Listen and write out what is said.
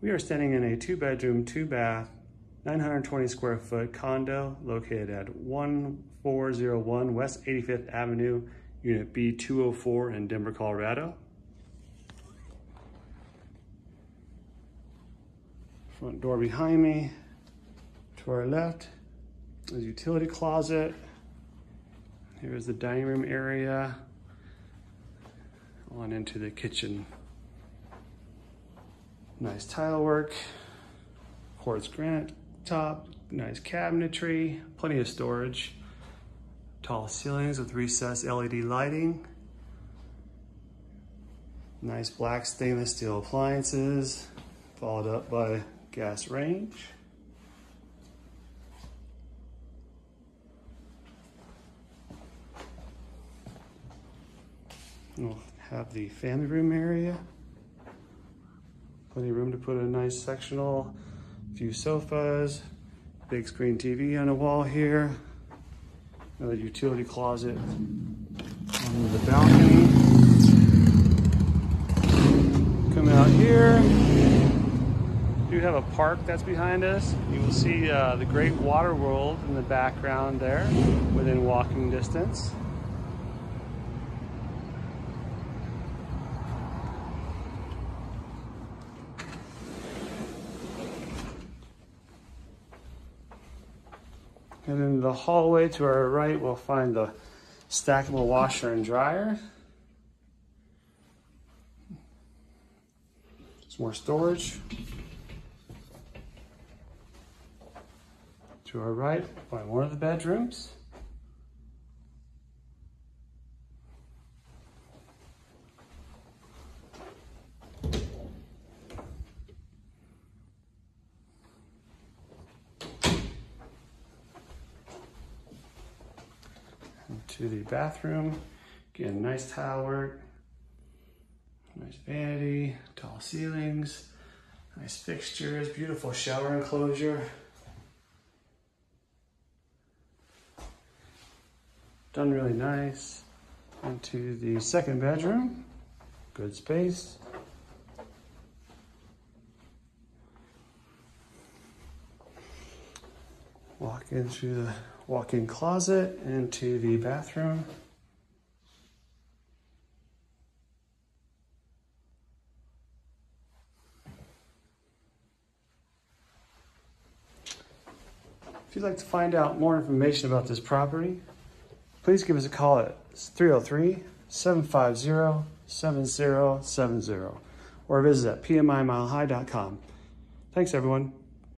We are standing in a two bedroom, two bath, 920 square foot condo located at 1401 West 85th Avenue, Unit B204 in Denver, Colorado. Front door behind me. To our left is utility closet. Here's the dining room area. On into the kitchen. Nice tile work, quartz granite top, nice cabinetry, plenty of storage, tall ceilings with recessed LED lighting, nice black stainless steel appliances, followed up by gas range. We'll have the family room area. Plenty of room to put a nice sectional, few sofas, big screen TV on a wall here, another utility closet on the balcony. Come out here. We do have a park that's behind us. You will see uh, the Great Water World in the background there, within walking distance. And in the hallway to our right, we'll find the stackable washer and dryer. Some more storage. To our right, find one of the bedrooms. To the bathroom. Again, nice tile work, nice vanity, tall ceilings, nice fixtures, beautiful shower enclosure. Done really nice. Into the second bedroom, good space. Walk in through the walk-in closet into the bathroom. If you'd like to find out more information about this property, please give us a call at 303 750 7070 or visit at pmimilehigh.com. Thanks, everyone.